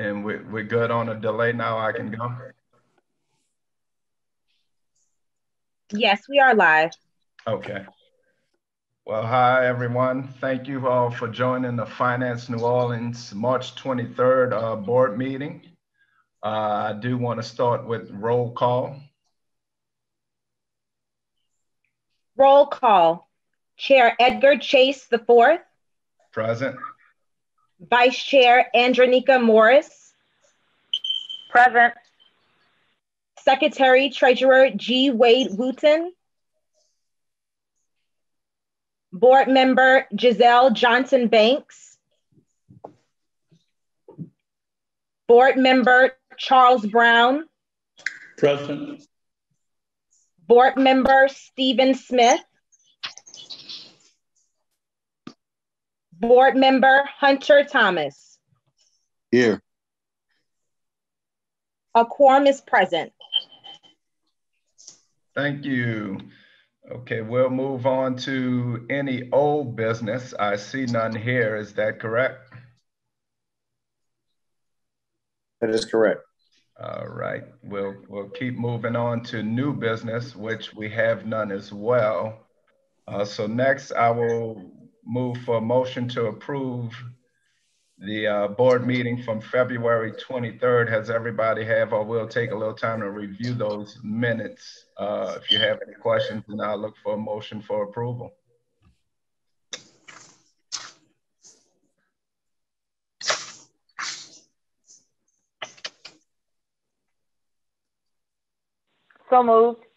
And we, we're good on a delay now, I can go? Yes, we are live. Okay. Well, hi, everyone. Thank you all for joining the Finance New Orleans March 23rd uh, board meeting. Uh, I do want to start with roll call. Roll call. Chair Edgar Chase the fourth. Present. Vice Chair Andronika Morris. Present. Secretary Treasurer G. Wade Wooten. Board Member Giselle Johnson Banks. Board Member Charles Brown. Present. Board Member Stephen Smith. Board Member Hunter Thomas. Here. A quorum is present. Thank you. Okay, we'll move on to any old business. I see none here. Is that correct? That is correct. All right, we'll, we'll keep moving on to new business, which we have none as well. Uh, so next I will move for a motion to approve the uh, board meeting from February 23rd. Has everybody have, or we'll take a little time to review those minutes. Uh, if you have any questions, then I'll look for a motion for approval. So moved.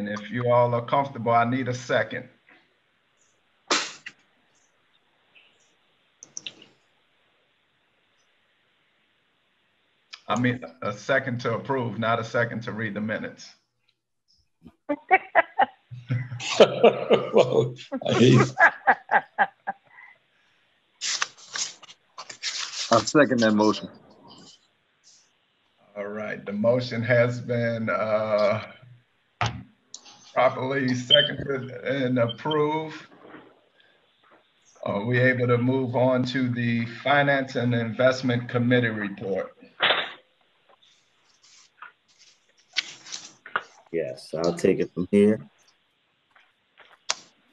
And if you all are comfortable, I need a second. I mean, a second to approve, not a second to read the minutes. Well, I hate- I'll second that motion. All right, the motion has been uh, properly seconded and approved. Are we able to move on to the Finance and Investment Committee report? Yes, I'll take it from here.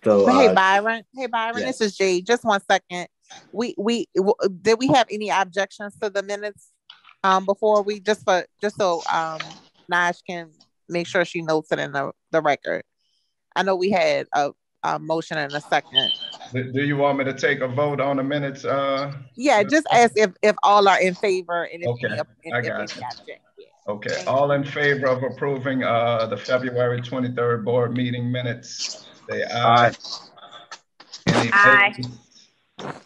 So, Hey uh, Byron, hey Byron, yes. this is Jade. Just one second. We we w- did we have any objections to the minutes um before we just for just so um Nash can make sure she notes it in the, the record. I know we had a, a motion and a second. Do do you want me to take a vote on the minutes? uh, Yeah, just ask if if all are in favor and if Okay, any, ob- I got any you. object. Yeah. Okay, all in favor of approving uh, the February 23rd board meeting minutes? Say aye. Any Aye. opposed?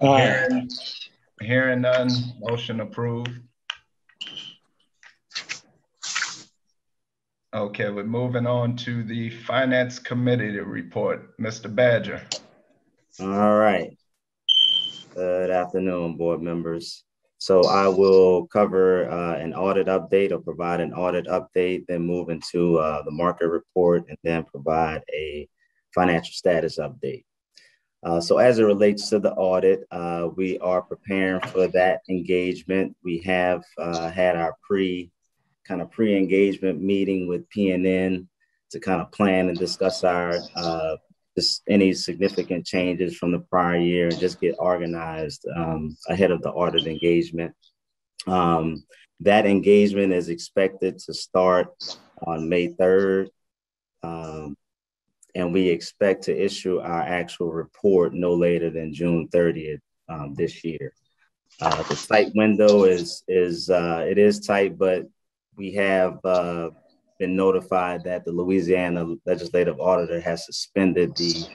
Aye. Hearing- Hearing none, motion approved. Okay, we're moving on to the Finance Committee report. Mr. Badger. all right. Good afternoon, board members. So I will cover uh, an audit update or provide an audit update, then move into uh, the market report and then provide a financial status update. Uh, so as it relates to the audit, uh, we are preparing for that engagement. We have uh, had our pre kind of pre-engagement meeting with P&N to kind of plan and discuss our uh, just any significant changes from the prior year and just get organized um, ahead of the audit engagement. Um, that engagement is expected to start on May 3rd. Um, and we expect to issue our actual report no later than June 30th um, this year. Uh, the tight window is is uh, it is tight, but we have uh, been notified that the Louisiana legislative auditor has suspended the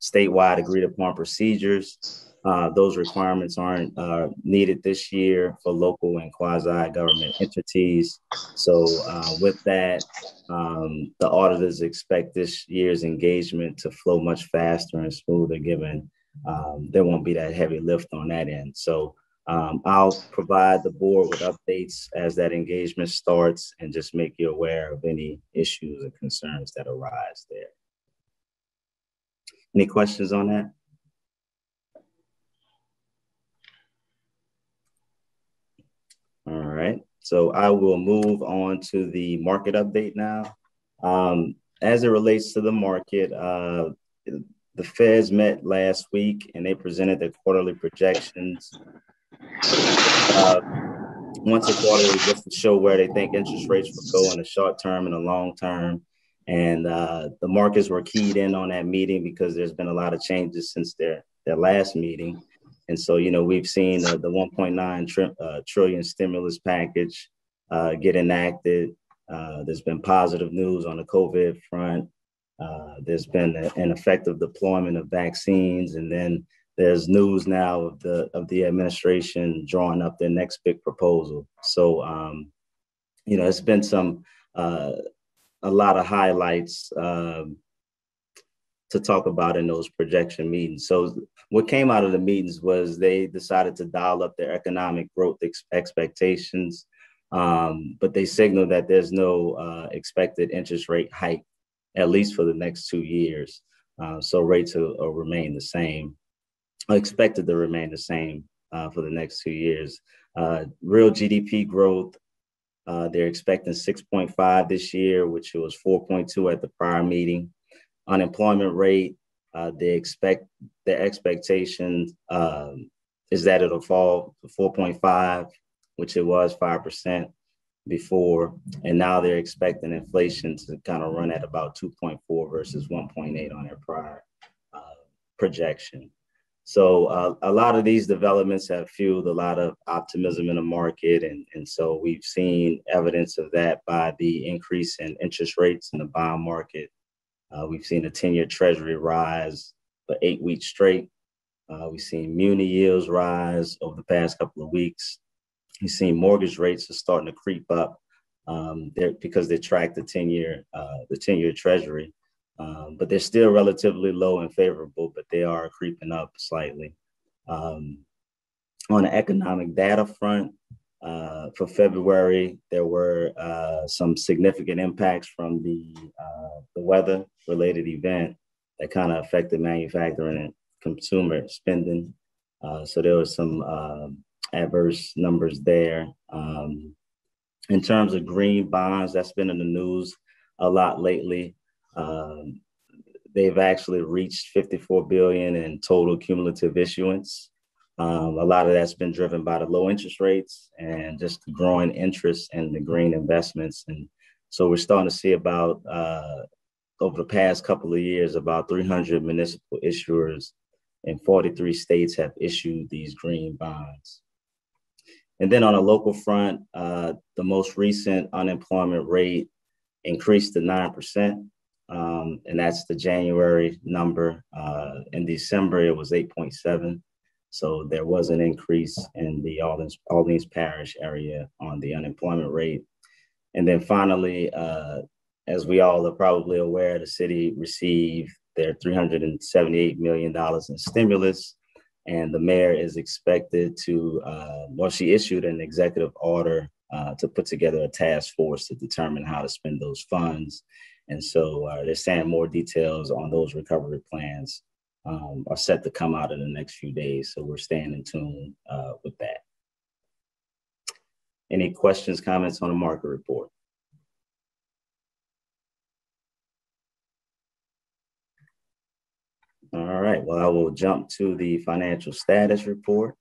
statewide agreed upon procedures. Uh, those requirements aren't uh, needed this year for local and quasi government entities. So, uh, with that, um, the auditors expect this year's engagement to flow much faster and smoother given um, there won't be that heavy lift on that end. So um, I'll provide the board with updates as that engagement starts and just make you aware of any issues or concerns that arise there. Any questions on that? All right, so I will move on to the market update now. Um, as it relates to the market, uh, the Feds met last week and they presented their quarterly projections. Uh, once a quarter just to show where they think interest rates will go in the short term and the long term. And uh, the markets were keyed in on that meeting because there's been a lot of changes since their, their last meeting. And so, you know, we've seen uh, the 1.9 tri- uh, trillion stimulus package uh, get enacted. Uh, there's been positive news on the COVID front. Uh, there's been a, an effective deployment of vaccines, and then there's news now of the of the administration drawing up their next big proposal. So, um, you know, it's been some uh, a lot of highlights um, to talk about in those projection meetings. So what came out of the meetings was they decided to dial up their economic growth ex- expectations, um, but they signaled that there's no uh, expected interest rate hike, at least for the next two years. Uh, so rates will, will, remain the same, expected to remain the same uh, for the next two years. Uh, real GDP growth, uh, they're expecting 6.5 this year, which was 4.2 at the prior meeting unemployment rate. Uh, they expect the expectation um, is that it'll fall to 4.5, which it was 5% before. And now they're expecting inflation to kind of run at about 2.4 versus 1.8 on their prior uh, projection. So uh, a lot of these developments have fueled a lot of optimism in the market. And, and so we've seen evidence of that by the increase in interest rates in the bond market uh, we've seen the 10 year treasury rise for eight weeks straight. Uh, we've seen muni yields rise over the past couple of weeks. We've seen mortgage rates are starting to creep up um, because they track the 10 year, uh, the 10 year treasury. Um, but they're still relatively low and favorable, but they are creeping up slightly. Um, on the economic data front, uh, for February, there were uh, some significant impacts from the uh, the weather related event that kind of affected manufacturing and consumer spending. Uh, so there were some um, adverse numbers there. Um, in terms of green bonds, that's been in the news a lot lately. Um, they've actually reached 54 billion in total cumulative issuance. Um, a lot of that's been driven by the low interest rates and just growing interest in the green investments. And so we're starting to see about, uh, over the past couple of years, about 300 municipal issuers in 43 states have issued these green bonds. And then on a local front, uh, the most recent unemployment rate increased to 9%. Um, and that's the January number. Uh, in December, it was 8.7. So there was an increase in the Orleans, Orleans Parish area on the unemployment rate. And then finally, uh, as we all are probably aware, the city received their $378 million in stimulus. And the mayor is expected to, uh, well, she issued an executive order uh, to put together a task force to determine how to spend those funds. And so uh, they're saying more details on those recovery plans um, are set to come out in the next few days. So we're staying in tune uh, with that. Any questions, comments on the market report? All right, well, I will jump to the financial status report.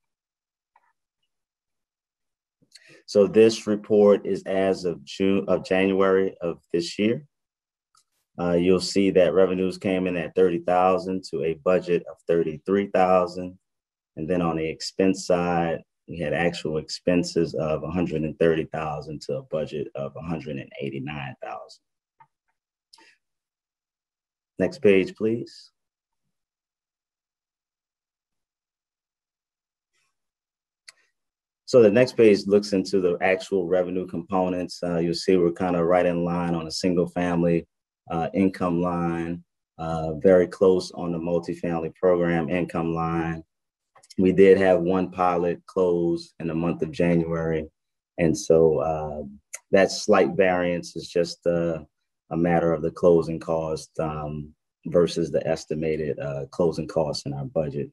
So this report is as of June of January of this year. Uh, you'll see that revenues came in at 30,000 to a budget of 33,000. And then on the expense side, we had actual expenses of 130,000 to a budget of 189,000. Next page, please. So the next page looks into the actual revenue components. Uh, you'll see we're kind of right in line on a single family uh, income line. uh, very close on the multifamily program income line. We did have one pilot close in the month of January. And so uh, that slight variance is just uh, a matter of the closing cost um, versus the estimated uh, closing costs in our budget.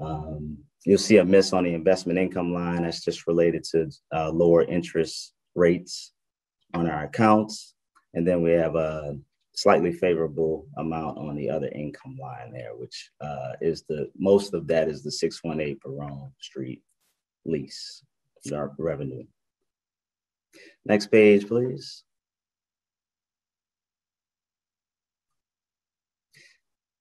Um, you'll see a miss on the investment income line. That's just related to uh, lower interest rates on our accounts. And then we have a slightly favorable amount on the other income line there, which uh, is the most of that is the 618 Baronne Street lease revenue. Next page, please.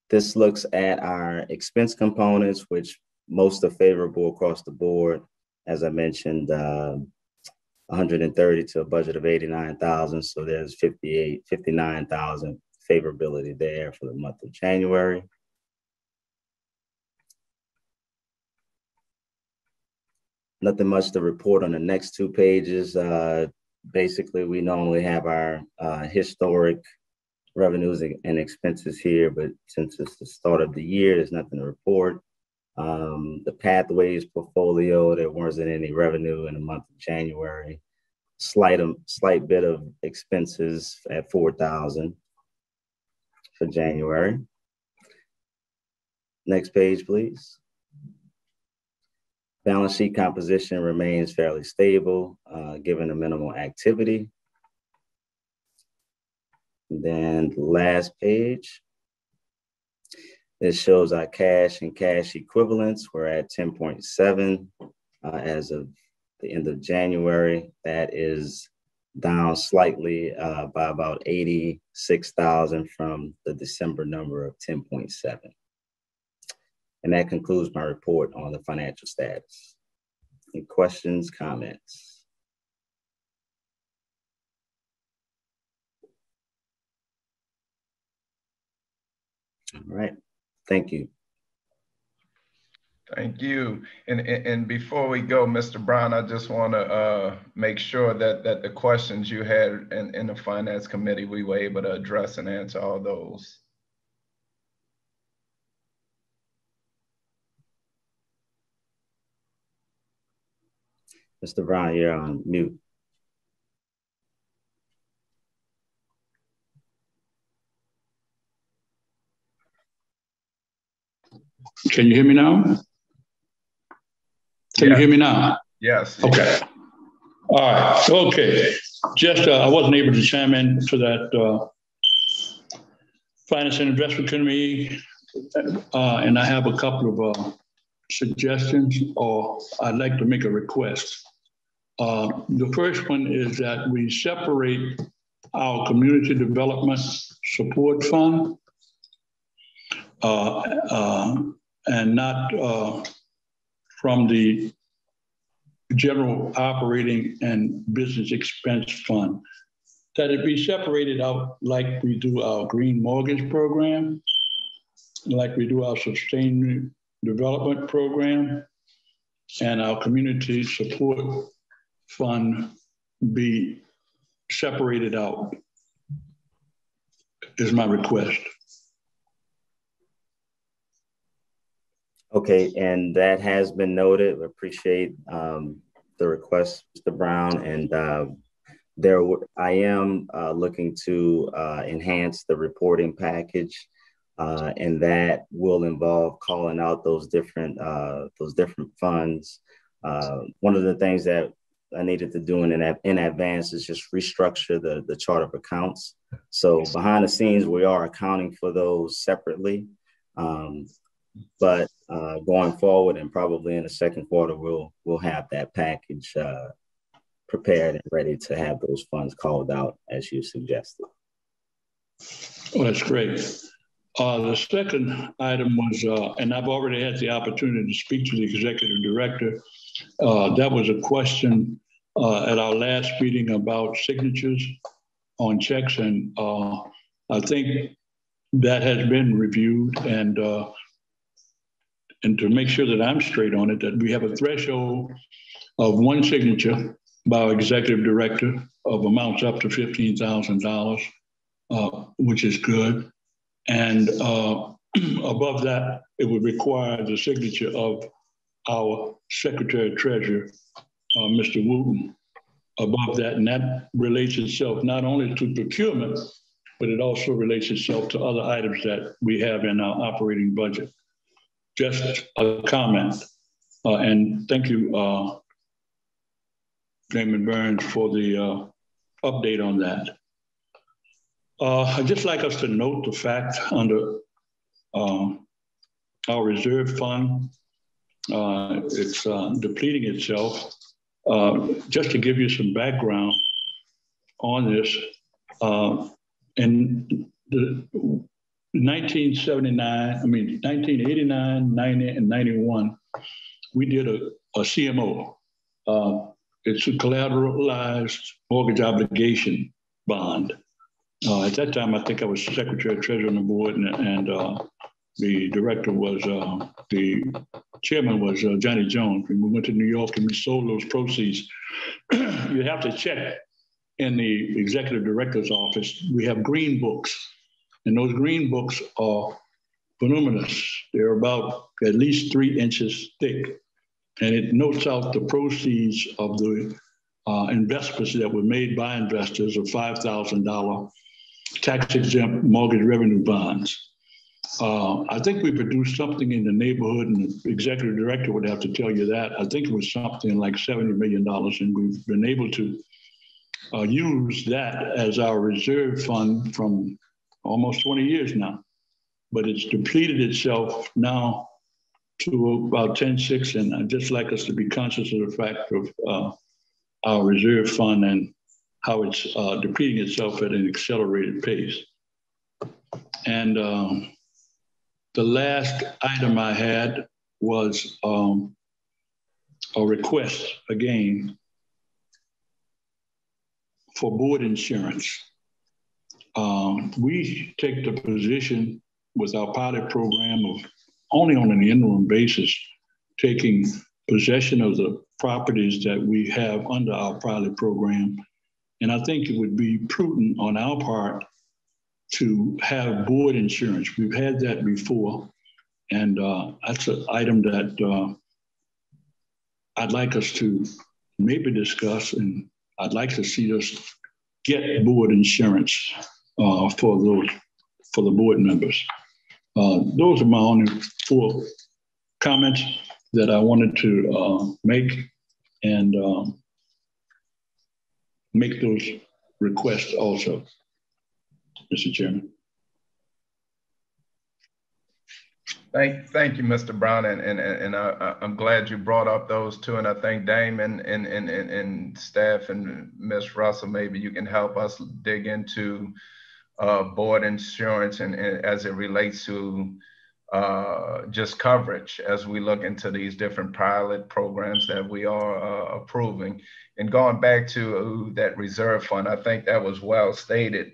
This looks at our expense components, which most are favorable across the board. As I mentioned, uh, 130 to a budget of 89,000. So there's 58, 59,000 favorability there for the month of January. Nothing much to report on the next two pages. Uh, basically, we normally have our uh, historic revenues and expenses here, but since it's the start of the year, there's nothing to report. Um, the Pathways portfolio, there wasn't any revenue in the month of January. Slight, um, slight bit of expenses at 4,000 for January. Next page, please. Balance sheet composition remains fairly stable, uh, given the minimal activity. then last page. This shows our cash and cash equivalents. We're at 10.7 uh, as of the end of January. That is down slightly uh, by about 86,000 from the December number of 10.7. And that concludes my report on the financial status. Any questions, comments? All right, thank you. Thank you. And, and, before we go, Mr. Brown, I just want to uh, make sure that, that the questions you had in, in the Finance Committee, we were able to address and answer all those. Mr. Brown, you're on mute. Can you hear me now? Can you hear me now? Yes. Okay. All right. Okay. Just uh, I wasn't able to chime in to that uh, finance and investment committee, uh, and I have a couple of uh, suggestions, or I'd like to make a request. Uh, the first one is that we separate our community development support fund uh, uh, and not uh, from the general operating and business expense fund. That it be separated out like we do our green mortgage program, like we do our sustained development program, and our community support fund be separated out is my request. Okay, and that has been noted. We appreciate um, the request, Mr. Brown, and uh, there I am uh, looking to uh, enhance the reporting package, uh, and that will involve calling out those different uh, those different funds. Uh, one of the things that I needed to do in in advance is just restructure the the chart of accounts. So behind the scenes, we are accounting for those separately, um, but uh, going forward and probably in the second quarter, we'll we'll have that package uh, prepared and ready to have those funds called out as you suggested. Well, that's great. Uh, the second item was, uh, and I've already had the opportunity to speak to the executive director. Uh, that was a question uh, at our last meeting about signatures on checks, and uh, I think that has been reviewed. And uh, and to make sure that I'm straight on it, that we have a threshold of one signature by our executive director of amounts up to fifteen thousand dollars, which is good. And uh, above that, it would require the signature of our Secretary Treasurer, uh, Mr. Wooten, above that. And that relates itself not only to procurement, but it also relates itself to other items that we have in our operating budget. Just a comment. Uh, and thank you, uh, Damon Burton, for the uh, update on that. Uh, I'd just like us to note the fact under um, our reserve fund, uh, it's uh, depleting itself. Uh, just to give you some background on this, in the 1979, I mean 1989, 90, and 91, we did a, a CMO. Uh, it's a collateralized mortgage obligation bond. Uh, at that time, I think I was secretary of treasury on the board, and, and uh, the director was uh, the chairman was uh, Johnny Jones. And we went to New York and we sold those proceeds, you have to check in the executive director's office. We have green books, and those green books are voluminous. They're about at least three inches thick, and it notes out the proceeds of the uh, investments that were made by investors of five thousand dollar tax exempt mortgage revenue bonds. Uh, I think we produced something in the neighborhood, and the executive director would have to tell you that. I think it was something like $70 million, and we've been able to uh, use that as our reserve fund from almost 20 years now. But it's depleted itself now to about 10, 6, and I'd just like us to be conscious of the fact of uh, our reserve fund and how it's uh, depleting itself at an accelerated pace. And um, the last item I had was um, a request again for board insurance. Um, we take the position with our pilot program of only on an interim basis taking possession of the properties that we have under our pilot program. And I think it would be prudent on our part to have board insurance. We've had that before, and uh, that's an item that uh, I'd like us to maybe discuss, and I'd like to see us get board insurance uh, for those for the board members. Uh, those are my only four comments that I wanted to uh, make, and um, make those requests also. Mr. Chairman. Thank, thank you, Mr. Brown, and and and I, I'm glad you brought up those two, and I think Damon and and and, and staff and Ms. Russell, maybe you can help us dig into uh, board insurance and, and, as it relates to uh, just coverage as we look into these different pilot programs that we are uh, approving. And going back to that reserve fund, I think that was well stated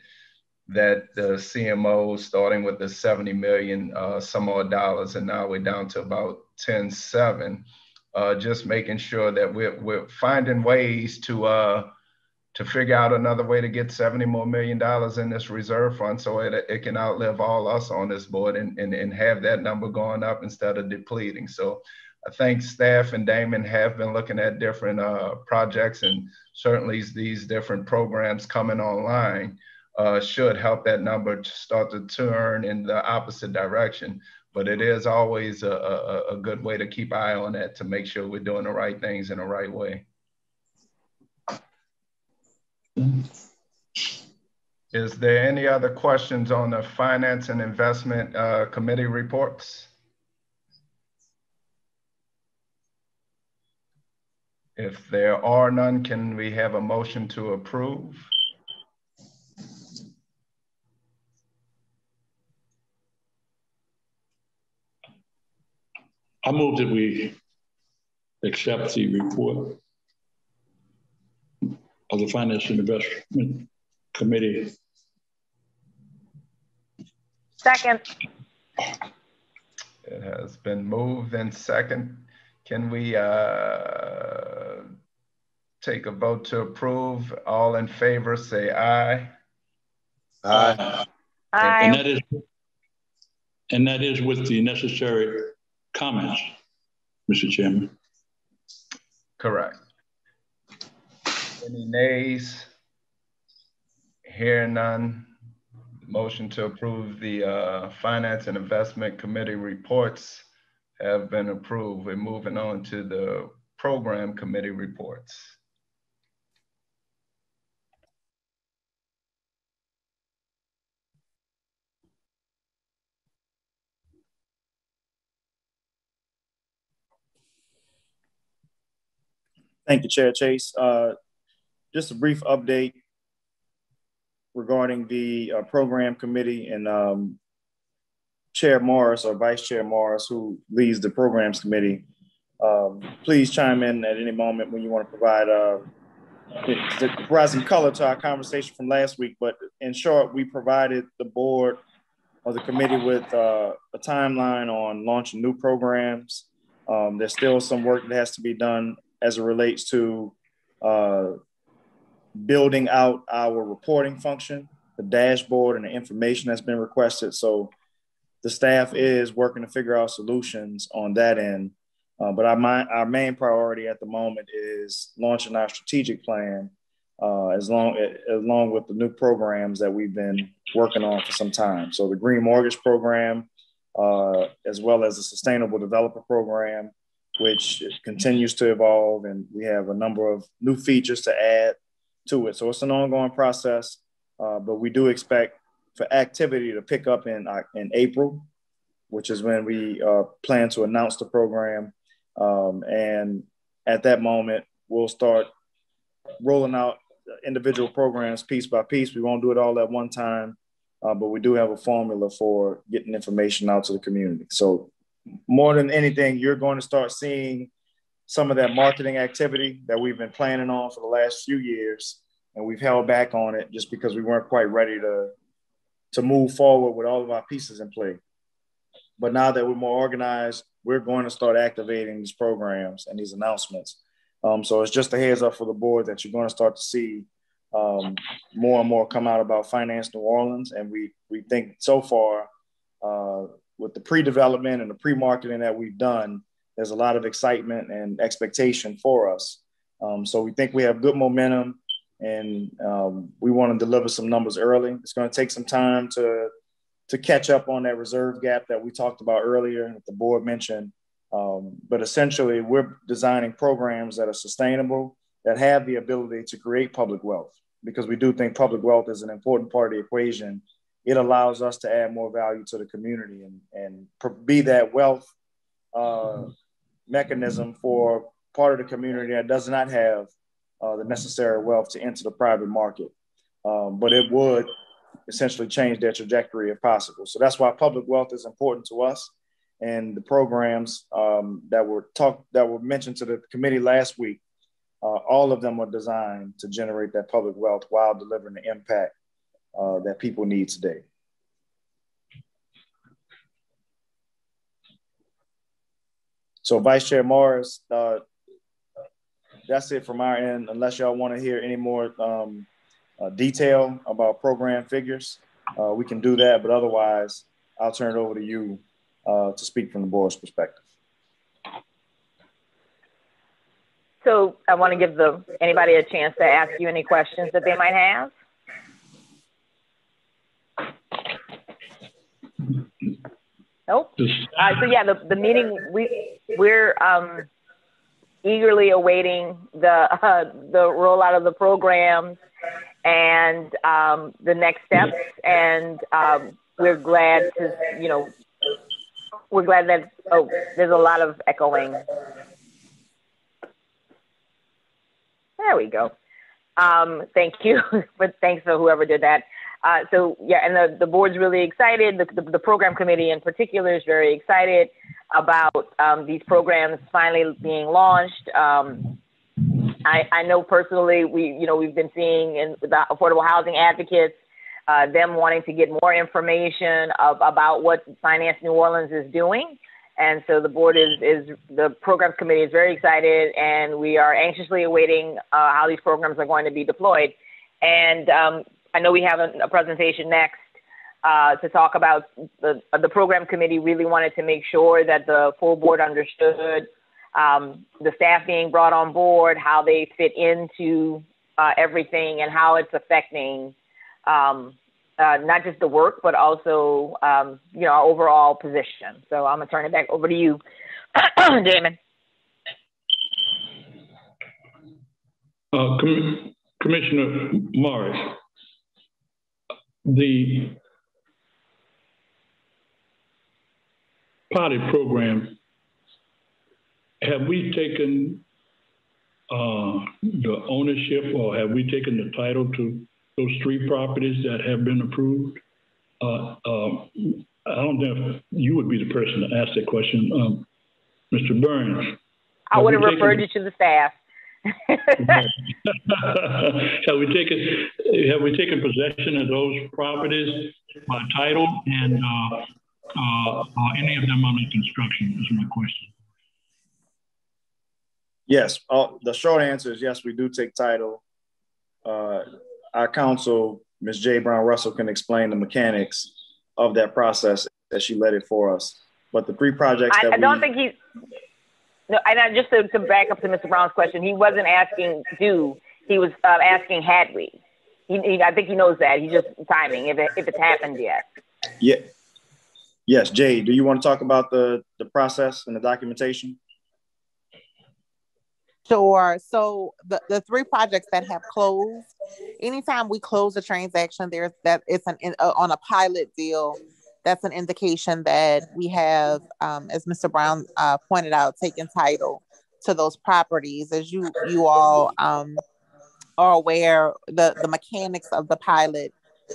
that the CMO starting with the 70 million uh, some odd dollars and now we're down to about 10 7 uh, just making sure that we're, we're finding ways to uh, to figure out another way to get 70 more million dollars in this reserve fund so it, it can outlive all us on this board and, and, and have that number going up instead of depleting so I think staff and Damon have been looking at different uh, projects and certainly these different programs coming online uh, should help that number to start to turn in the opposite direction. But it is always a, a, a good way to keep eye on that to make sure we're doing the right things in the right way. Is there any other questions on the Finance and Investment uh, Committee reports? If there are none, can we have a motion to approve? I move that we accept the report of the Finance and Investment Committee. Second. It has been moved and second. Can we uh, take a vote to approve? All in favor, say aye. Aye. Aye. And that is and that is with the necessary comments, Mr. Chairman. Correct. Any nays? Hearing none. Motion to approve the uh, Finance and Investment Committee reports have been approved. We're moving on to the Program Committee reports. Thank you, Chair Chase. Uh, just a brief update regarding the uh, program committee and um, Chair Morris or Vice Chair Morris, who leads the programs committee. Um, please chime in at any moment when you want to provide uh, some color to our conversation from last week. But in short, we provided the board or the committee with uh, a timeline on launching new programs. Um, there's still some work that has to be done as it relates to uh, building out our reporting function, the dashboard, and the information that's been requested. So the staff is working to figure out solutions on that end. Uh, but our, my, our main priority at the moment is launching our strategic plan uh, as long along with the new programs that we've been working on for some time. So the Green Mortgage Program, uh, as well as the Sustainable Developer Program, which continues to evolve. And we have a number of new features to add to it. So it's an ongoing process, uh, but we do expect for activity to pick up in, uh, in April, which is when we uh, plan to announce the program. Um, and at that moment, we'll start rolling out individual programs piece by piece. We won't do it all at one time, uh, but we do have a formula for getting information out to the community. So more than anything, you're going to start seeing some of that marketing activity that we've been planning on for the last few years, and we've held back on it just because we weren't quite ready to to move forward with all of our pieces in play. But now that we're more organized, we're going to start activating these programs and these announcements. Um, so it's just a heads up for the board that you're going to start to see um, more and more come out about Finance New Orleans, and we we think so far uh, with the pre-development and the pre-marketing that we've done, there's a lot of excitement and expectation for us. Um, so we think we have good momentum, and um, we want to deliver some numbers early. It's going to take some time to to catch up on that reserve gap that we talked about earlier, and that the board mentioned. Um, but essentially, we're designing programs that are sustainable, that have the ability to create public wealth, because we do think public wealth is an important part of the equation it allows us to add more value to the community and, and be that wealth uh, mechanism for part of the community that does not have uh, the necessary wealth to enter the private market. Um, but it would essentially change their trajectory if possible. So that's why public wealth is important to us. And the programs um, that were talked that were mentioned to the committee last week, uh, all of them are designed to generate that public wealth while delivering the impact uh, that people need today. So Vice Chair Morris, uh, that's it from our end, unless y'all want to hear any more um, uh, detail about program figures, uh, we can do that. But otherwise, I'll turn it over to you uh, to speak from the board's perspective. So I want to give the anybody a chance to ask you any questions that they might have. Nope. Uh, so yeah, the, the meeting we we're um, eagerly awaiting the uh, the rollout of the programs and um, the next steps, and um, we're glad to you know we're glad that oh there's a lot of echoing. There we go. Um, thank you, but thanks for whoever did that. Uh, so yeah, and the, the board's really excited. The, the, the, program committee in particular is very excited about um, these programs finally being launched. Um, I, I know personally, we you know we've been seeing in the affordable housing advocates uh, them wanting to get more information of, about what Finance New Orleans is doing. And so the board is, is the programs committee is very excited, and we are anxiously awaiting uh, how these programs are going to be deployed. And um, I know we have a, a presentation next uh, to talk about the, the program committee really wanted to make sure that the full board understood um, the staff being brought on board, how they fit into uh, everything, and how it's affecting um, uh, not just the work, but also um, you know our overall position. So I'm gonna turn it back over to you, Damon. Uh, Com Commissioner Morris, the pilot program, have we taken uh, the ownership or have we taken the title to those three properties that have been approved? Uh, uh, I don't know if you would be the person to ask that question. Um, Mr. Burton. I would have referred you to the staff. have we taken have we taken possession of those properties by title and uh, uh, are any of them under construction? Is my question. Yes, uh, the short answer is yes. We do take title. Uh, our counsel, Ms. J. Brown Russell, can explain the mechanics of that process as she led it for us. But the three projects I, that I don't we, think he's. No, and I, just to, to, back up to Mr. Brown's question, he wasn't asking do. He was uh, asking had we. He, he, I think he knows that. He's just timing if it, if it's happened yet. Yeah. Yes, Jay. Do you want to talk about the the process and the documentation? Sure. So the, the three projects that have closed, anytime we close a transaction, there's that it's an uh, on a pilot deal. That's an indication that we have, um, as Mr. Brown uh, pointed out, taken title to those properties. As you you all um, are aware, the the mechanics of the pilot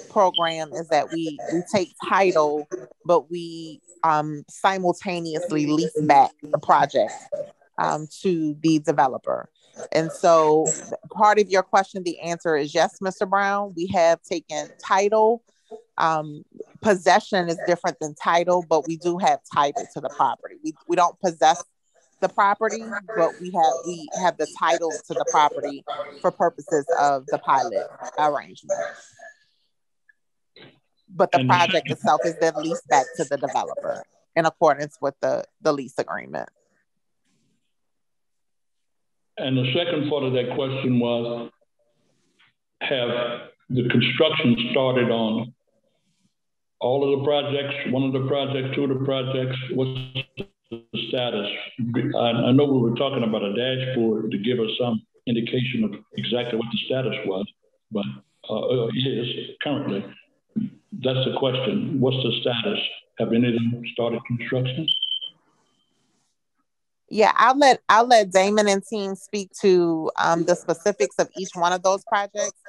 program is that we we take title, but we um, simultaneously lease back the project um, to the developer. And so, part of your question, the answer is yes, Mr. Brown. We have taken title. Um, possession is different than title, but we do have title to the property. We, we don't possess the property, but we have we have the title to the property for purposes of the pilot arrangement. But the project itself is then leased back to the developer in accordance with the, the lease agreement. And the second part of that question was, have the construction started on all of the projects, one of the projects, two of the projects? What's the status? I, I know we were talking about a dashboard to give us some indication of exactly what the status was, but uh, is currently. That's the question. What's the status? Have any of them started construction? Yeah, I'll let I'll let Damon and team speak to um, the specifics of each one of those projects.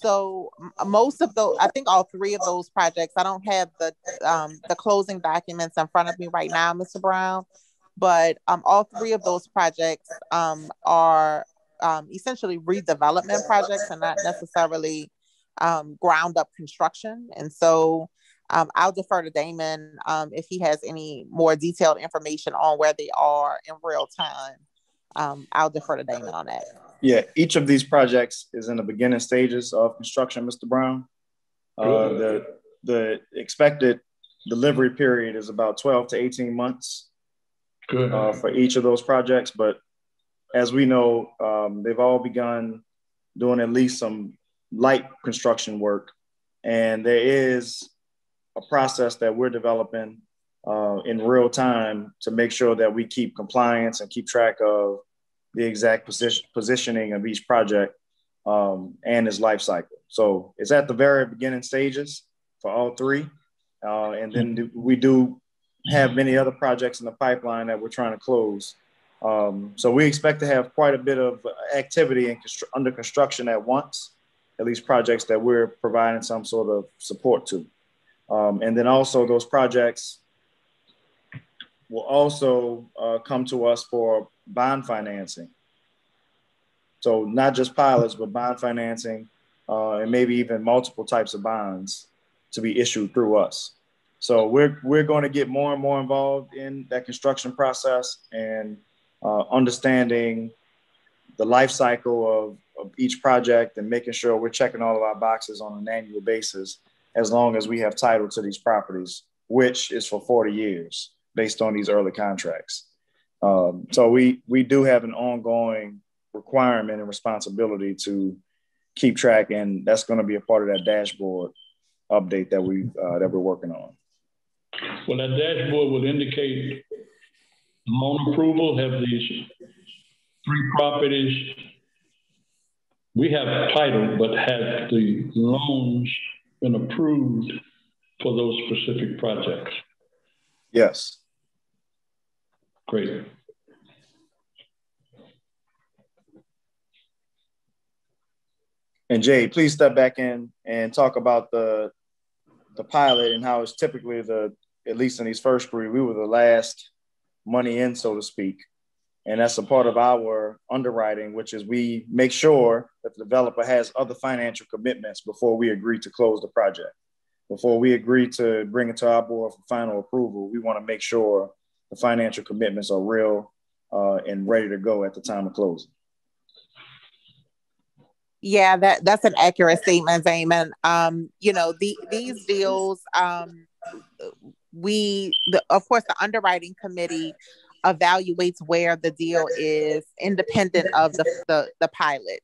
So most of those, I think all three of those projects. I don't have the um, the closing documents in front of me right now, Mr. Brown, but um, all three of those projects um, are um, essentially redevelopment projects and not necessarily um, ground up construction. And so um, I'll defer to Damon um, if he has any more detailed information on where they are in real time. Um, I'll defer to Damon on that. Yeah, each of these projects is in the beginning stages of construction, Mr. Brown. Uh, the the expected delivery period is about 12 to 18 months uh, for each of those projects. But as we know, um, they've all begun doing at least some light construction work. And there is a process that we're developing uh, in real time to make sure that we keep compliance and keep track of the exact position, positioning of each project um, and its life cycle. So it's at the very beginning stages for all three. Uh, and then we do have many other projects in the pipeline that we're trying to close. Um, so we expect to have quite a bit of activity in constru- under construction at once, at least projects that we're providing some sort of support to. Um, and then also those projects will also uh, come to us for bond financing. So not just pilots, but bond financing uh, and maybe even multiple types of bonds to be issued through us. So we're, we're going to get more and more involved in that construction process and uh, understanding the life cycle of, of each project and making sure we're checking all of our boxes on an annual basis as long as we have title to these properties, which is for 40 years based on these early contracts. Um, so we we do have an ongoing requirement and responsibility to keep track, and that's going to be a part of that dashboard update that we uh, that we're working on. Well, that dashboard will indicate loan approval. Have these three properties? We have title, but have the loans been approved for those specific projects? Yes. Great. And Jay, please step back in and talk about the the pilot and how it's typically the at least in these first three, we were the last money in, so to speak. And that's a part of our underwriting, which is we make sure that the developer has other financial commitments before we agree to close the project. Before we agree to bring it to our board for final approval, we want to make sure the financial commitments are real uh, and ready to go at the time of closing. Yeah, that that's an accurate statement, Damon. Um, you know, the these deals, um, we the, of course the underwriting committee evaluates where the deal is independent of the the, the pilot.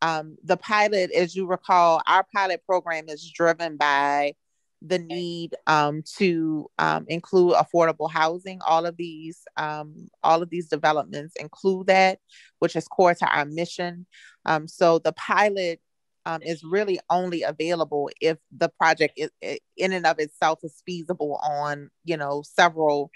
Um, the pilot, as you recall, our pilot program is driven by the need um, to um, include affordable housing. All of these, um, all of these developments include that, which is core to our mission. Um, so the pilot um, is really only available if the project is, in and of itself is feasible on, you know, several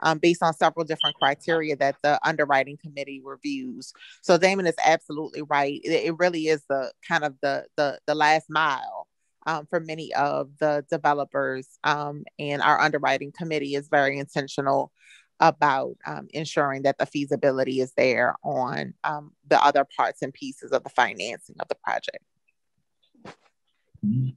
um, based on several different criteria that the underwriting committee reviews. So Damon is absolutely right. It, it really is the kind of the the, the last mile um, for many of the developers, um, and our underwriting committee is very intentional about um, ensuring that the feasibility is there on um, the other parts and pieces of the financing of the project. Mm-hmm.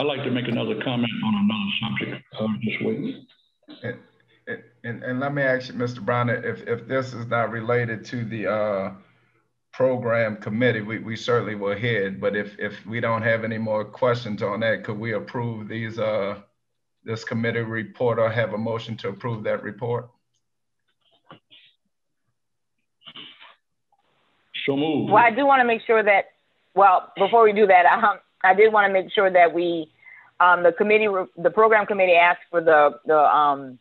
I'd like to make another comment on another subject. Uh, just waiting. And, and, and let me ask you, Mr. Brown, if, if this is not related to the uh, program committee, we, we certainly will head. But if, if we don't have any more questions on that, could we approve these uh, this committee report or have a motion to approve that report? So move. Well, I do want to make sure that, well, before we do that, um, I did want to make sure that we, um, the committee, the program committee asked for the, the, um,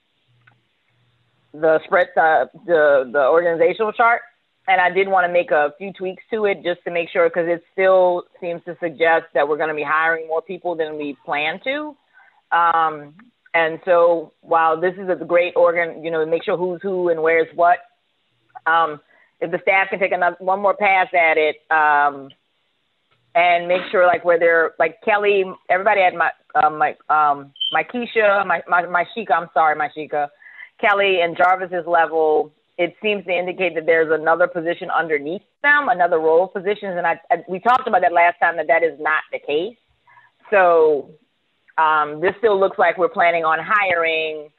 the spread, the, the organizational chart. And I did want to make a few tweaks to it just to make sure, because it still seems to suggest that we're going to be hiring more people than we plan to. Um, and so while this is a great organ, you know, make sure who's who and where's what. Um, if the staff can take another one more pass at it, um, and make sure like where they're like Kelly, everybody had my um, my um my Keisha, my my my Shika, I'm sorry, my Shika, Kelly and Jarvis's level. It seems to indicate that there's another position underneath them, another role of positions, and I, I we talked about that last time that that is not the case. So um, this still looks like we're planning on hiring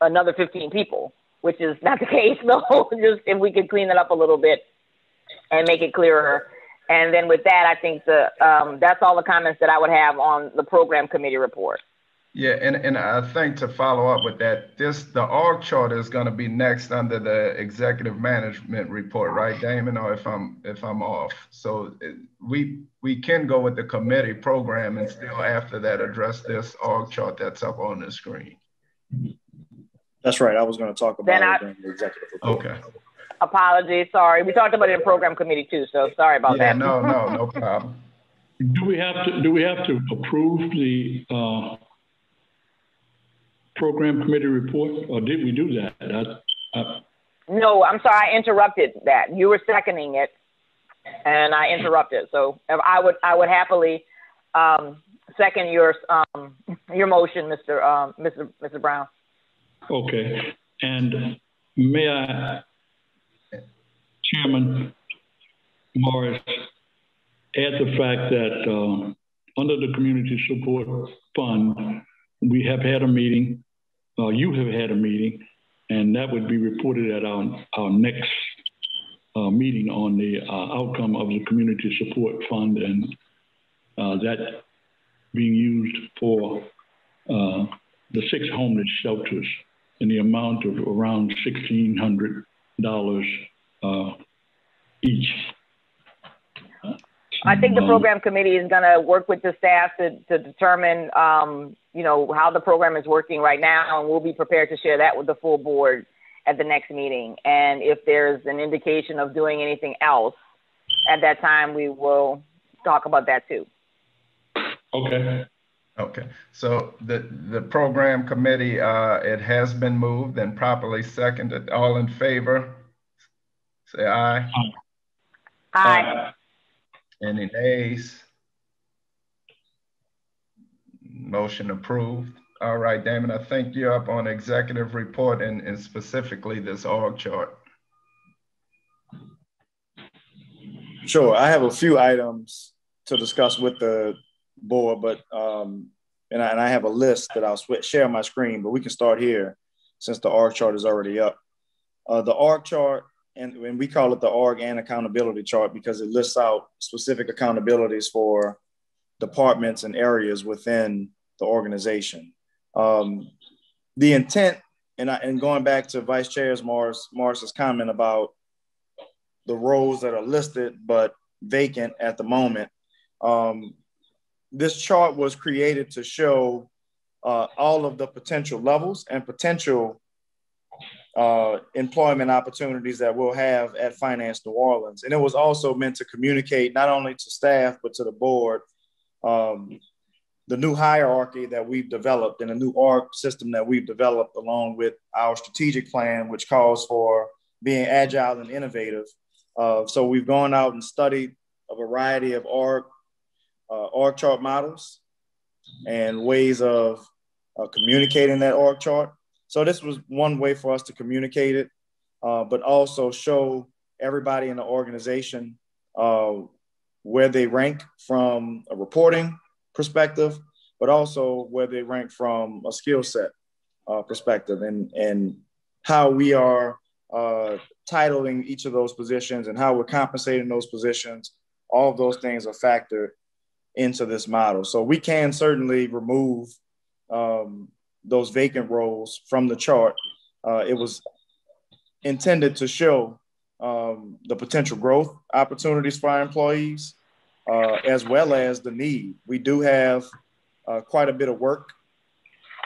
another 15 people, which is not the case though. Just if we could clean it up a little bit and make it clearer. And then with that, I think the um, that's all the comments that I would have on the program committee report. Yeah, and, and I think to follow up with that, this the org chart is going to be next under the executive management report, right, Damon? Or if I'm if I'm off, so it, we we can go with the committee program and still after that address this org chart that's up on the screen. That's right. I was going to talk about then it I, in the executive report. Okay. Apologies. Sorry, we talked about it in program committee too. So sorry about yeah, that. no, no, no problem. Do we have to do we have to approve the uh, program committee report, or did we do that? I, I, no, I'm sorry, I interrupted that. You were seconding it, and I interrupted. So I would I would happily um, second your um, your motion, Mr. Um, Mr. Mr. Brown. Okay, and may I, Chairman Morris, add the fact that uh, under the Community Support Fund, we have had a meeting uh, you have had a meeting, and that would be reported at our, our next uh, meeting on the uh, outcome of the community support fund and uh, that being used for uh, the six homeless shelters in the amount of around $1,600 uh, each. I think the Um, program committee is going to work with the staff to, to determine, um, you know, how the program is working right now, and we'll be prepared to share that with the full board at the next meeting. And if there's an indication of doing anything else, at that time, we will talk about that too. Okay. Okay, so the, the program committee, uh, it has been moved and properly seconded. All in favor? Say aye. Aye. Any nays? Motion approved. All right, Damon, I think you're up on executive report and, and specifically this org chart. Sure, I have a few items to discuss with the board, but um, and I, and I have a list that I'll switch, share my screen, but we can start here since the org chart is already up. Uh, the org chart, and, we call it the org and accountability chart because it lists out specific accountabilities for departments and areas within the organization. Um, the intent, and, I, and going back to Vice Chair's Morris, Morris's comment about the roles that are listed but vacant at the moment. Um, this chart was created to show uh, all of the potential levels and potential uh, employment opportunities that we'll have at Finance New Orleans. And it was also meant to communicate not only to staff, but to the board, um, the new hierarchy that we've developed and a new org system that we've developed along with our strategic plan, which calls for being agile and innovative. Uh, so we've gone out and studied a variety of org, uh, org chart models and ways of uh, communicating that org chart. So this was one way for us to communicate it, uh, but also show everybody in the organization uh, where they rank from a reporting perspective, but also where they rank from a skill set uh, perspective and, and how we are uh, titling each of those positions and how we're compensating those positions. All of those things are factored into this model. So we can certainly remove um, those vacant roles from the chart. Uh, it was intended to show um, the potential growth opportunities for our employees, uh, as well as the need. We do have uh, quite a bit of work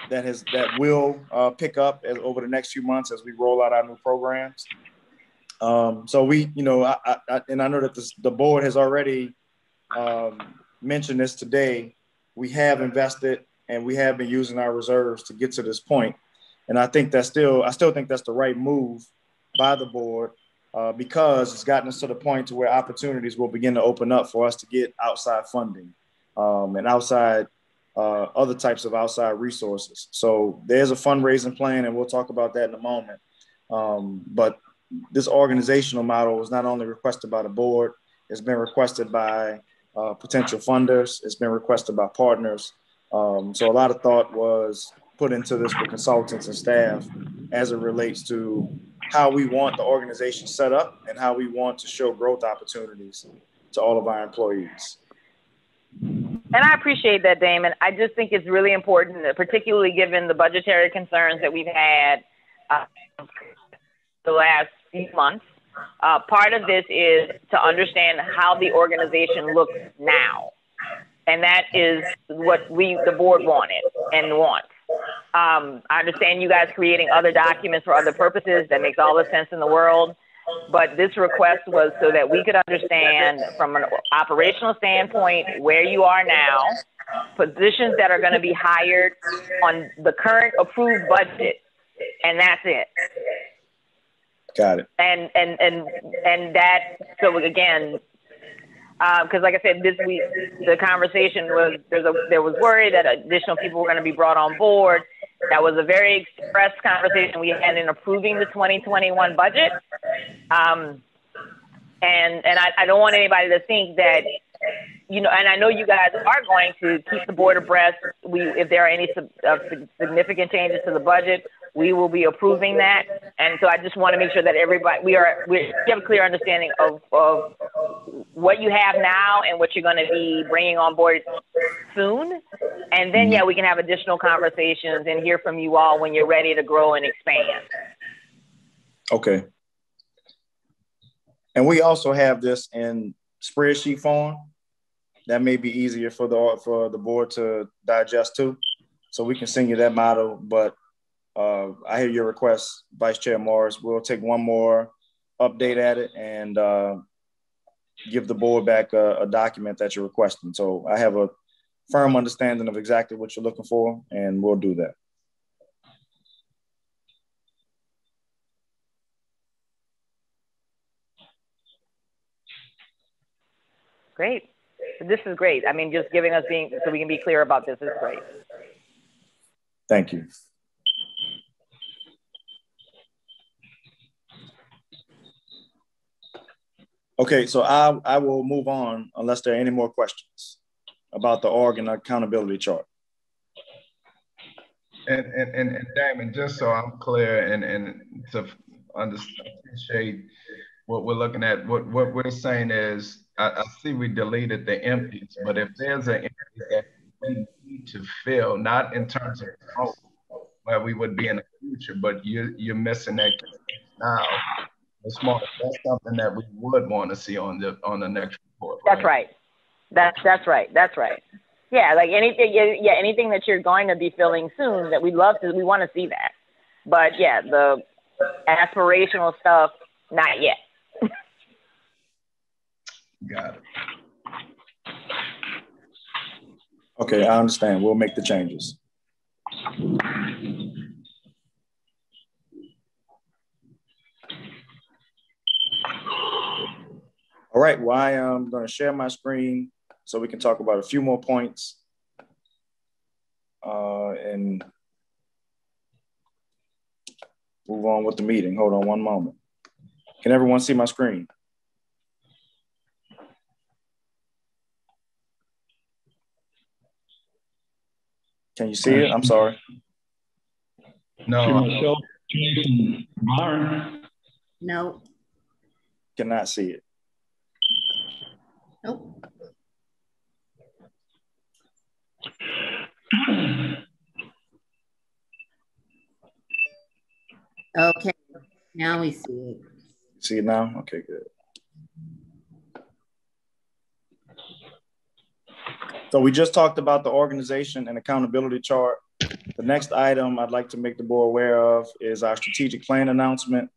that has that will uh, pick up as, over the next few months as we roll out our new programs. Um, so we, you know, I, I, and I know that this, the board has already um, mentioned this today. We have invested and we have been using our reserves to get to this point. And I think that's still, I still think that's the right move by the board uh, because it's gotten us to the point to where opportunities will begin to open up for us to get outside funding um, and outside uh, other types of outside resources. So there's a fundraising plan, and we'll talk about that in a moment. Um, but this organizational model was not only requested by the board, it's been requested by uh, potential funders, it's been requested by partners. Um, so a lot of thought was put into this with consultants and staff as it relates to how we want the organization set up and how we want to show growth opportunities to all of our employees. And I appreciate that, Damon. I just think it's really important, particularly given the budgetary concerns that we've had uh, the last few months. Uh, part of this is to understand how the organization looks now. And that is what we, the board wanted and wants. Um, I understand you guys creating other documents for other purposes. That makes all the sense in the world. But this request was so that we could understand from an operational standpoint where you are now, positions that are going to be hired on the current approved budget, and that's it. Got it. And and and and that so again, because um, like I said, this week the conversation was a there was worry that additional people were going to be brought on board. That was a very expressed conversation we had in approving the 2021 budget. Um, and and I, I don't want anybody to think that you know, and I know you guys are going to keep the board abreast. We, if there are any uh, significant changes to the budget, we will be approving that. And so I just want to make sure that everybody, we are, we have a clear understanding of, of what you have now and what you're going to be bringing on board soon. And then, yeah, we can have additional conversations and hear from you all when you're ready to grow and expand. Okay. And we also have this in spreadsheet form. That may be easier for the for the board to digest too. So we can send you that model, but uh, I hear your request, Vice Chair Morris. We'll take one more update at it and uh, give the board back a, a, document that you're requesting. So I have a firm understanding of exactly what you're looking for, and we'll do that. Great. This is great. I mean, just giving us being so we can be clear about this is great. Thank you. Okay, so I, I will move on unless there are any more questions about the org and accountability chart. And, and, and, and Damon, just so I'm clear and, and to understand, appreciate what we're looking at, what, what we're saying is, I, I see we deleted the empties, but if there's an empty that we need to fill, not in terms of growth, where we would be in the future, but you, you're missing that now small. That's something that we would want to see on the on the next report. Right? That's right. That's that's right. That's right. Yeah, like anything. Yeah, anything that you're going to be filling soon that we'd love to. We want to see that. But yeah, the aspirational stuff, not yet. Got it. Okay, I understand. We'll make the changes. All right, well, I am going to share my screen so we can talk about a few more points. Uh, and move on with the meeting. Hold on one moment. Can everyone see my screen? Can you see it? I'm sorry. No. No. Cannot see it. Nope. Okay, now we see it. See it now? Okay, good. So we just talked about the organization and accountability chart. The next item I'd like to make the board aware of is our strategic plan announcement.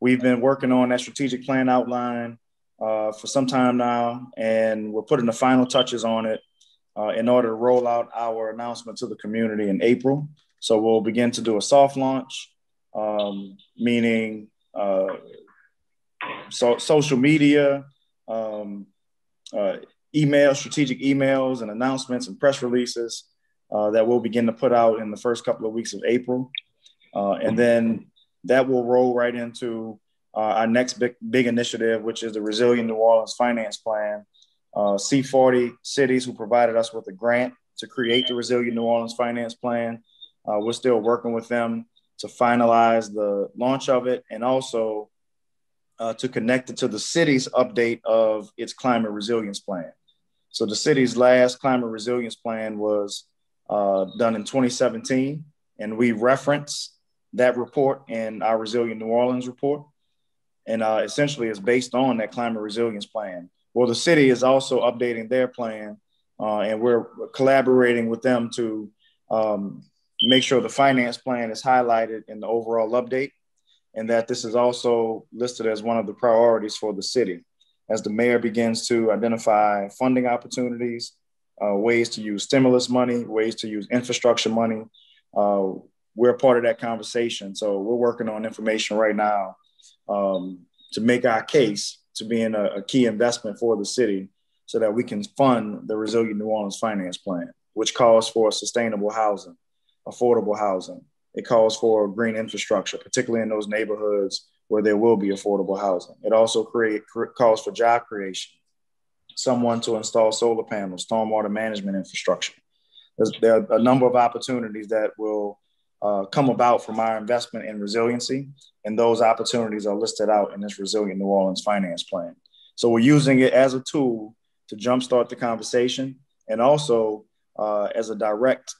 We've been working on that strategic plan outline uh, for some time now, and we're putting the final touches on it uh, in order to roll out our announcement to the community in April. So we'll begin to do a soft launch, um, meaning uh, so social media, um, uh, email, strategic emails, and announcements and press releases uh, that we'll begin to put out in the first couple of weeks of April, uh, and then that will roll right into uh, our next big, big initiative, which is the Resilient New Orleans Finance Plan. Uh, C40 cities who provided us with a grant to create the Resilient New Orleans Finance Plan. Uh, we're still working with them to finalize the launch of it and also uh, to connect it to the city's update of its climate resilience plan. So the city's last climate resilience plan was uh, done in 2017, and we reference that report in our Resilient New Orleans report and uh, essentially is based on that climate resilience plan. Well, the city is also updating their plan, uh, and we're collaborating with them to um, make sure the finance plan is highlighted in the overall update, and that this is also listed as one of the priorities for the city as the mayor begins to identify funding opportunities, uh, ways to use stimulus money, ways to use infrastructure money. Uh, we're part of that conversation. So we're working on information right now um, to make our case to being a, a key investment for the city so that we can fund the Resilient New Orleans Finance Plan, which calls for sustainable housing, affordable housing. It calls for green infrastructure, particularly in those neighborhoods where there will be affordable housing. It also create, calls for job creation. someone to install solar panels, stormwater management infrastructure. There's, there are a number of opportunities that will uh, come about from our investment in resiliency, and those opportunities are listed out in this Resilient New Orleans Finance Plan. So we're using it as a tool to jumpstart the conversation and also uh, as a direct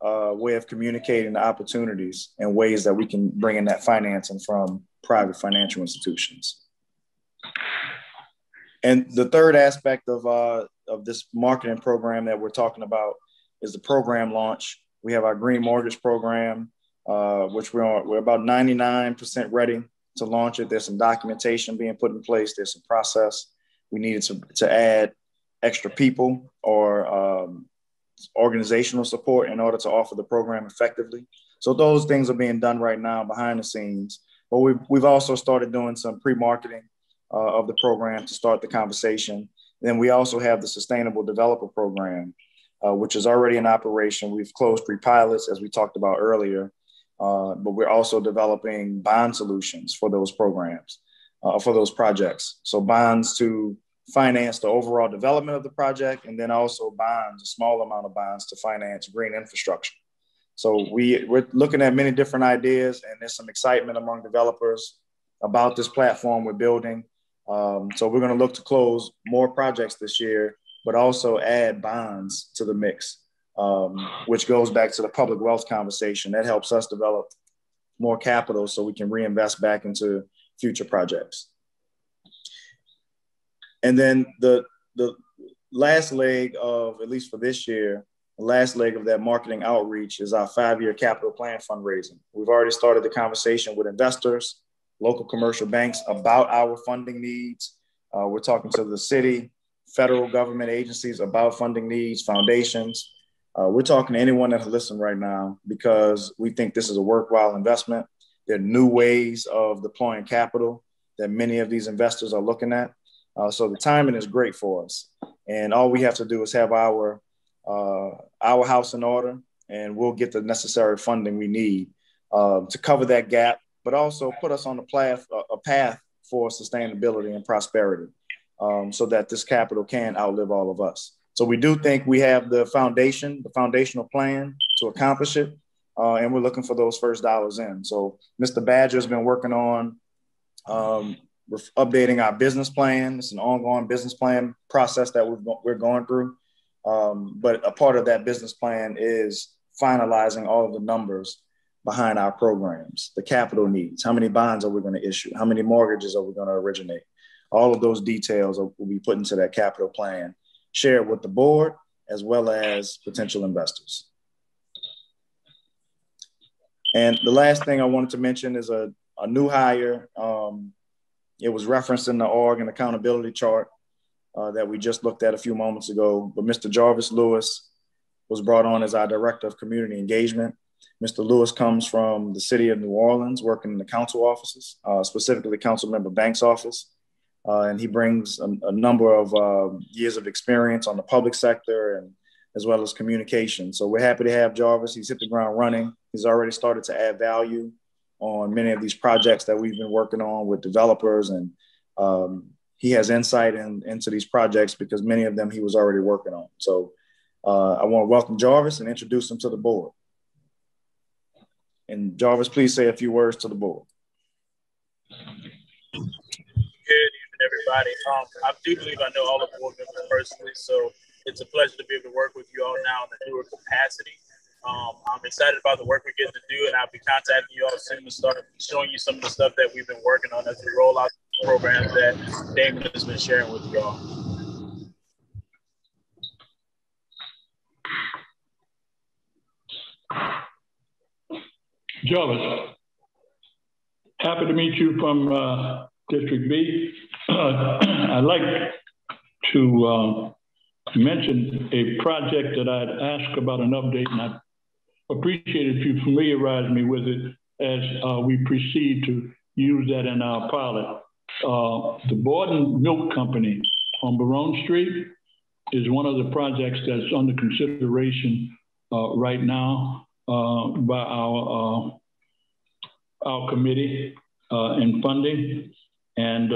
uh, way of communicating the opportunities and ways that we can bring in that financing from private financial institutions. And the third aspect of, uh, of this marketing program that we're talking about is the program launch. We have our green mortgage program, uh, which we're, we're about 99% ready to launch it. There's some documentation being put in place. There's some process. We needed to, to add extra people or um, organizational support in order to offer the program effectively. So those things are being done right now behind the scenes. But we've, we've also started doing some pre-marketing uh, of the program to start the conversation. Then we also have the Sustainable Developer Program, uh, which is already in operation. We've closed pre-pilots, as we talked about earlier, uh, but we're also developing bond solutions for those programs, uh, for those projects. So bonds to finance the overall development of the project, and then also bonds, a small amount of bonds to finance green infrastructure. So we, we're looking at many different ideas, and there's some excitement among developers about this platform we're building. Um, so we're going to look to close more projects this year, but also add bonds to the mix, um, which goes back to the public wealth conversation. That helps us develop more capital so we can reinvest back into future projects. And then the the last leg of at least for this year, last leg of that marketing outreach is our five-year capital plan fundraising. We've already started the conversation with investors, local commercial banks about our funding needs. Uh, we're talking to the city, federal government agencies about funding needs, foundations. Uh, we're talking to anyone that will listen right now because we think this is a worthwhile investment. There are new ways of deploying capital that many of these investors are looking at. Uh, so the timing is great for us. And all we have to do is have our our house in order, and we'll get the necessary funding we need uh, to cover that gap, but also put us on a path a path for sustainability and prosperity, um, so that this capital can outlive all of us. So we do think we have the foundation, the foundational plan to accomplish it, uh, and we're looking for those first dollars in. So Mr. Badger has been working on um, updating our business plan. It's an ongoing business plan process that we're, we're going through. Um, but a part of that business plan is finalizing all of the numbers behind our programs, the capital needs, how many bonds are we going to issue, how many mortgages are we going to originate. All of those details will be put into that capital plan, shared with the board as well as potential investors. And the last thing I wanted to mention is a, a new hire um, it was referenced in the org and accountability chart uh, that we just looked at a few moments ago. But Mr. Jarvis Lewis was brought on as our director of community engagement. Mr. Lewis comes from the city of New Orleans, working in the council offices, uh, specifically Council Member Banks' office. Uh, and he brings a, a number of uh, years of experience on the public sector and as well as communication. So we're happy to have Jarvis. He's hit the ground running. He's already started to add value on many of these projects that we've been working on with developers and um, he has insight in, into these projects because many of them he was already working on. So uh, I want to welcome Jarvis and introduce him to the board. And Jarvis, please say a few words to the board. Good evening, everybody. Um, I do believe I know all the board members personally, so it's a pleasure to be able to work with you all now in a newer capacity. Um, I'm excited about the work we're getting to do, and I'll be contacting you all soon to start showing you some of the stuff that we've been working on as we roll out the programs that Damon has been sharing with you all. Jarvis, happy to meet you from uh, District B. I'd like to uh, mention a project that I'd asked about an update, and I appreciate if you familiarize me with it as uh, we proceed to use that in our pilot. Uh, the Borden Milk Company on Baronne Street is one of the projects that's under consideration uh, right now uh, by our uh, our committee uh, in funding, and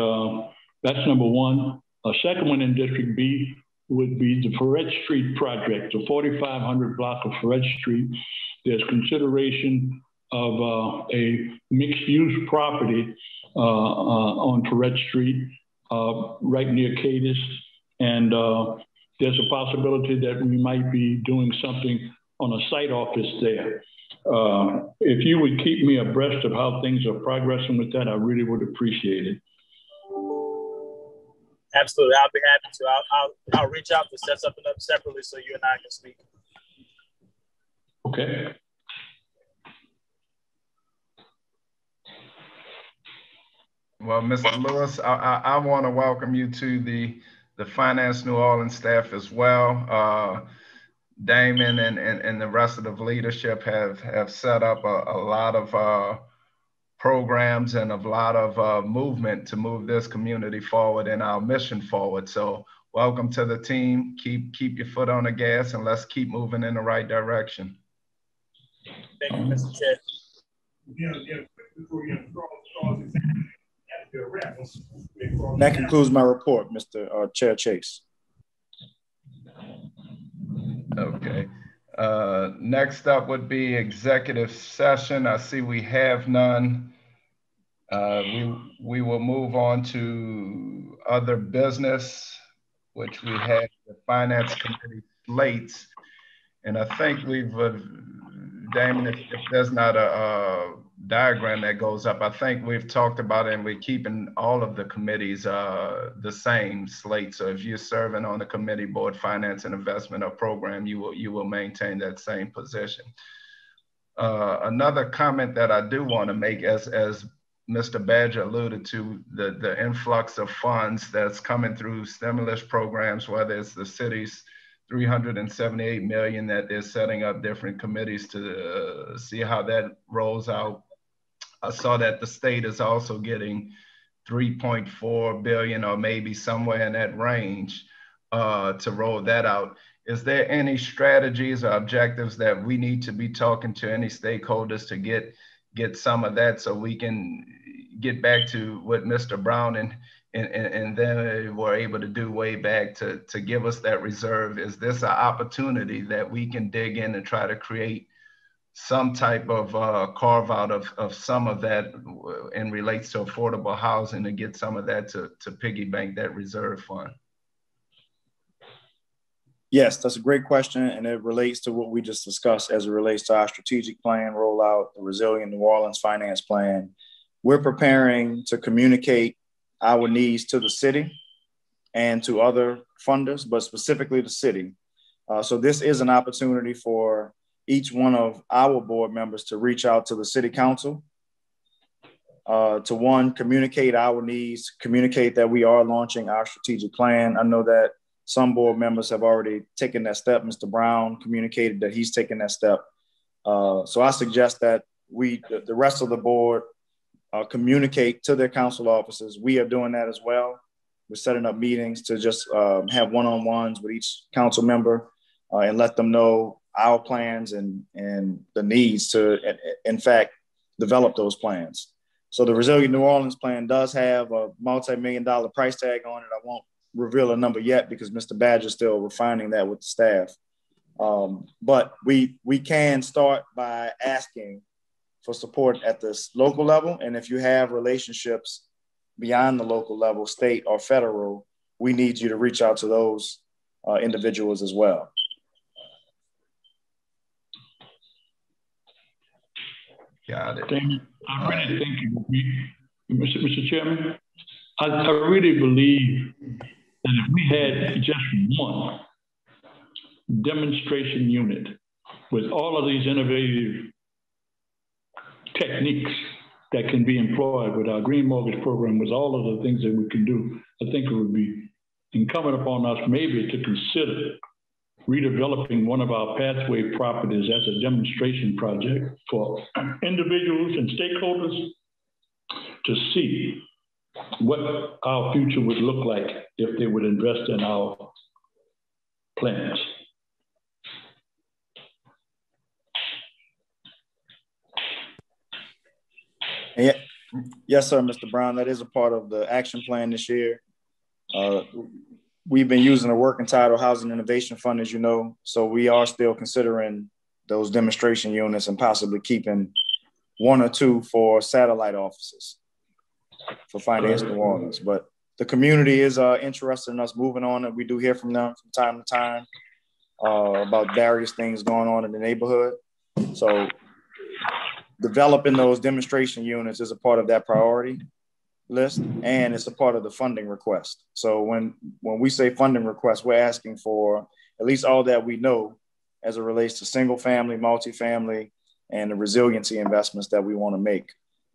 that's number one. A second one in District B would be the Freret Street project, the 4500 block of Freret Street. There's consideration of uh, a mixed use property uh, uh, on Freret Street, uh, right near Cadiz. And uh, there's a possibility that we might be doing something on a site office there. Uh, if you would keep me abreast of how things are progressing with that, I really would appreciate it. Absolutely, I'll be happy to. I'll, I'll, I'll reach out to set something up separately so you and I can speak. Okay. Well, Mr. Lewis, I, I, I want to welcome you to the the Finance New Orleans staff as well. Uh, Damon and, and, and the rest of the leadership have, have set up a, a lot of uh, programs and a lot of uh, movement to move this community forward and our mission forward. So welcome to the team. Keep, keep your foot on the gas and let's keep moving in the right direction. Thank you, Mr. Chair. That concludes my report, Mr. Uh, Chair Chase. Okay. Uh, next up would be executive session. I see we have none. Uh, we, we will move on to other business, which we have the finance committee slates. And I think we've, uh, Damon, if, if there's not a, a diagram that goes up. I think we've talked about it and we're keeping all of the committees uh, the same slate. So if you're serving on the committee, board finance and investment or program, you will, you will maintain that same position. Uh, another comment that I do want to make as, as Mr. Badger alluded to, the, the influx of funds that's coming through stimulus programs, whether it's the city's 378 million that they're setting up different committees to uh, see how that rolls out I saw that the state is also getting 3.4 billion or maybe somewhere in that range uh, to roll that out. Is there any strategies or objectives that we need to be talking to any stakeholders to get get some of that so we can get back to what Mr. Brown and and, and then were able to do way back to, to give us that reserve? Is this an opportunity that we can dig in and try to create some type of uh, carve out of, of some of that and relates to affordable housing to get some of that to, to piggy bank that reserve fund? Yes, that's a great question. And it relates to what we just discussed as it relates to our strategic plan rollout, the Resilient New Orleans Finance Plan. We're preparing to communicate our needs to the city and to other funders, but specifically the city. Uh, so this is an opportunity for each one of our board members to reach out to the city council uh, to one, communicate our needs, communicate that we are launching our strategic plan. I know that some board members have already taken that step. Mr. Brown communicated that he's taken that step. Uh, so I suggest that we, the rest of the board, uh, communicate to their council offices. We are doing that as well. We're setting up meetings to just um, have one-on-ones with each council member uh, and let them know our plans and and the needs to in fact develop those plans. So the resilient new orleans plan does have a multi-million dollar price tag on it. I won't reveal a number yet because mr badger is still refining that with the staff. Um, but we we can start by asking for support at this local level. And if you have relationships beyond the local level state or federal we need you to reach out to those uh, individuals as well Got it. I really thank you, Mr. Mr. Chairman. I, I really believe that if we had just one demonstration unit with all of these innovative techniques that can be employed with our green mortgage program, with all of the things that we can do, I think it would be incumbent upon us maybe to consider redeveloping one of our pathway properties as a demonstration project for individuals and stakeholders to see what our future would look like if they would invest in our plans. Yeah. Yes, sir, Mr. Brown. That is a part of the action plan this year. Uh, we've been using the working title Housing Innovation Fund, as you know, so we are still considering those demonstration units and possibly keeping one or two for satellite offices for Finance New Orleans. But the community is uh, interested in us moving on, and we do hear from them from time to time uh, about various things going on in the neighborhood. So developing those demonstration units is a part of that priority list and it's a part of the funding request. So when when we say funding request, we're asking for at least all that we know as it relates to single family, multifamily, and the resiliency investments that we want to make.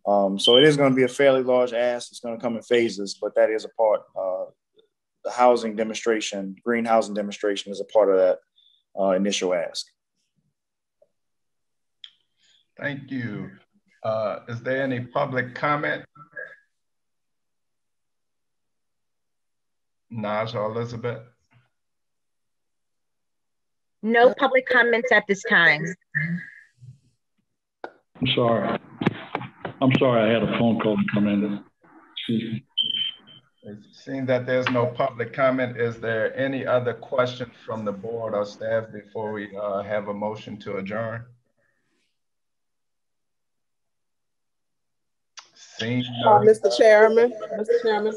Um, so it is going to be a fairly large ask. It's going to come in phases, but that is a part. Uh, the housing demonstration, green housing demonstration, is a part of that uh, initial ask. Thank you. Uh, is there any public comment? Naja Elizabeth? No public comments at this time. I'm sorry. I'm sorry, I had a phone call come in. Seeing that there's no public comment, is there any other questions from the board or staff before we uh, have a motion to adjourn? Seeing uh, Mr. Chairman, Mr. Chairman.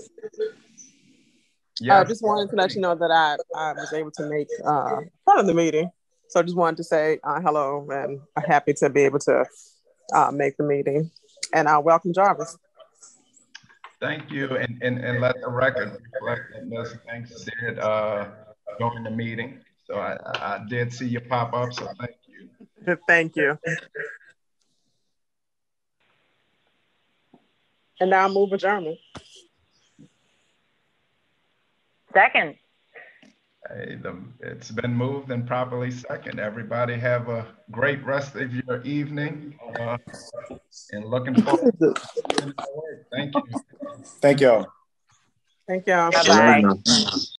Yeah. I just wanted to let you know that I, I was able to make uh, part of the meeting. So I just wanted to say uh, hello and I'm happy to be able to uh, make the meeting. And I uh, welcome Jarvis. Thank you. And, and, and let the record reflect that Ms. Banks did uh, join the meeting. So I, I did see you pop up, so thank you. thank you. And now move adjournment. Second. Hey, the, it's been moved and properly second. Everybody have a great rest of your evening uh, and looking forward to Thank you. Thank y'all. Thank y'all. Bye-bye.